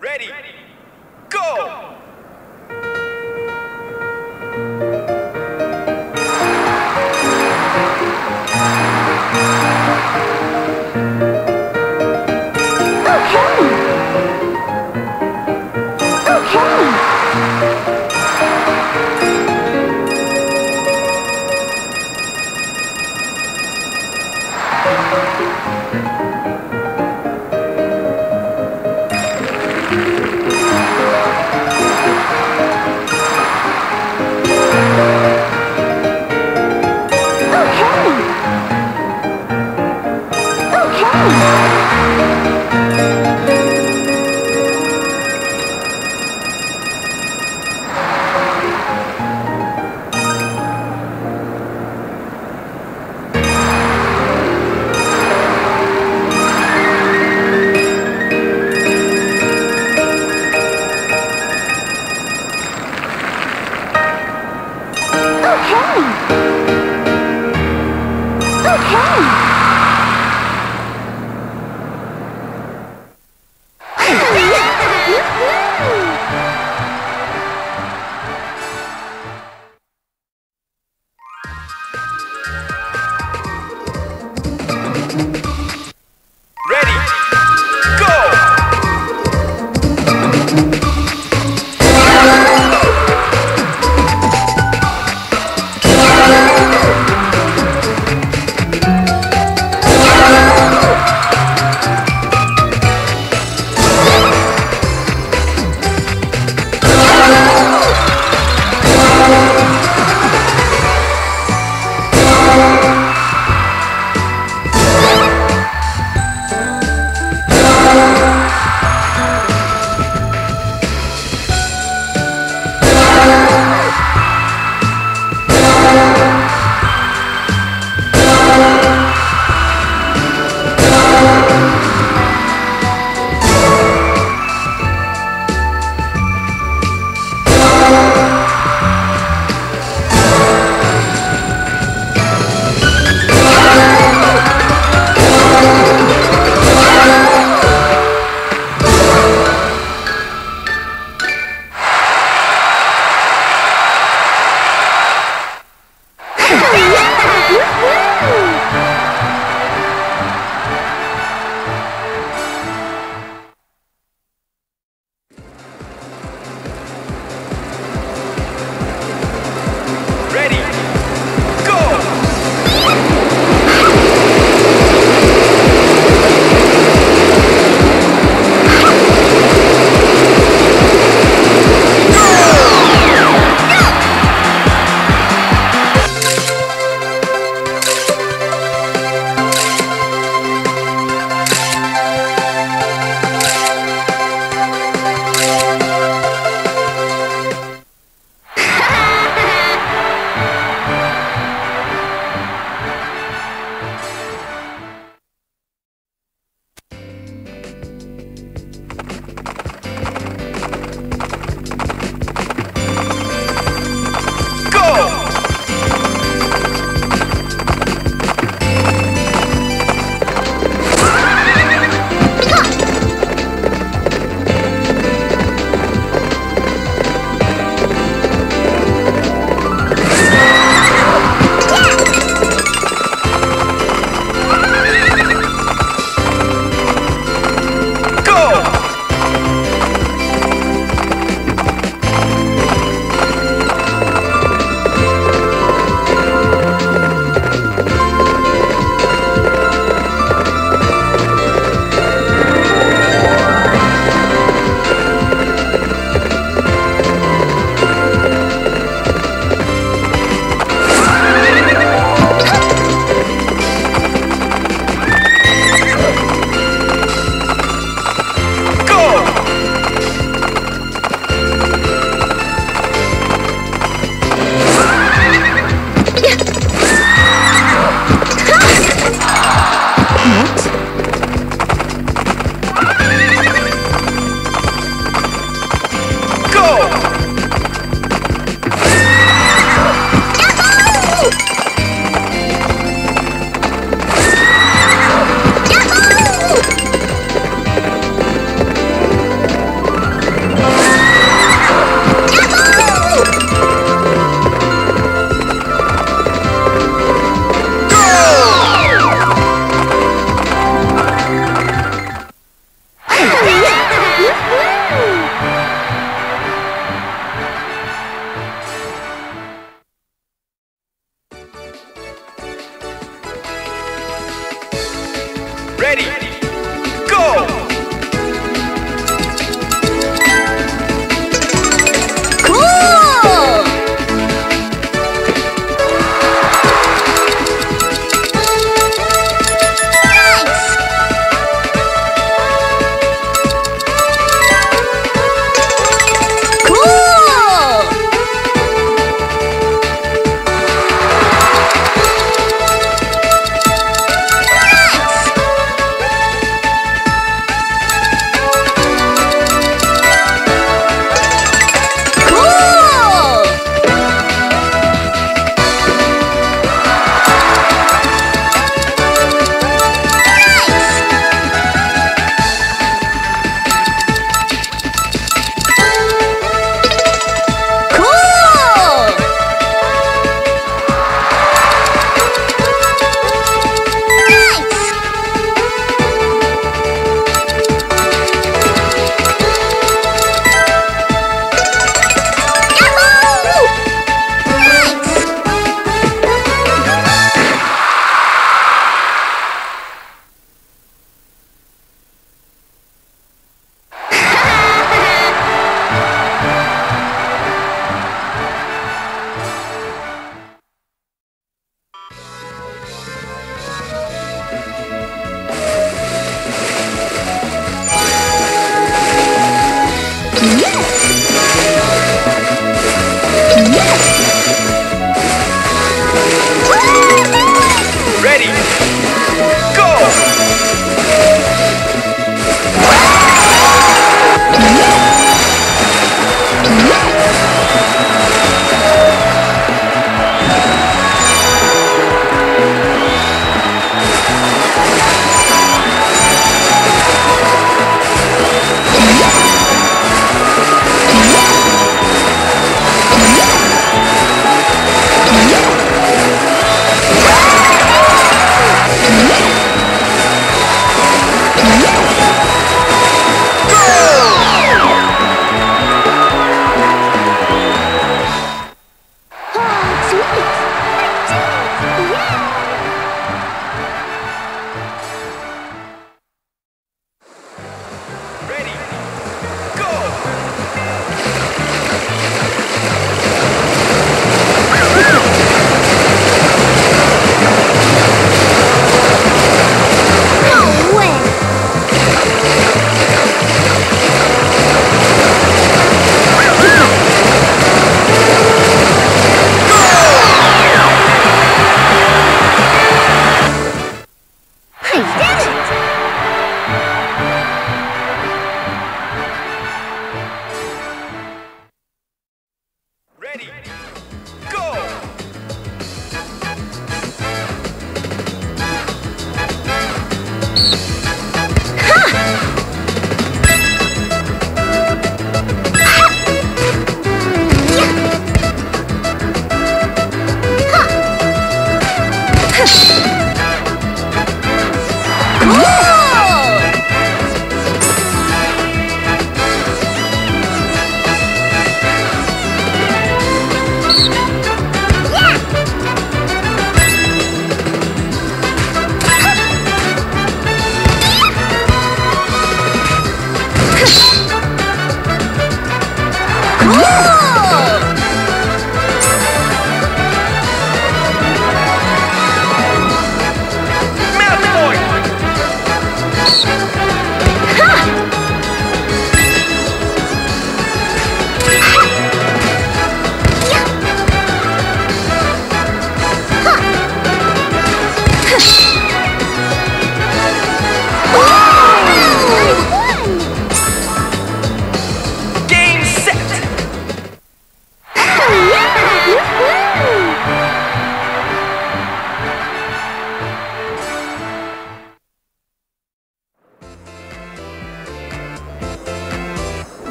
Ready, go! Okay. Okay.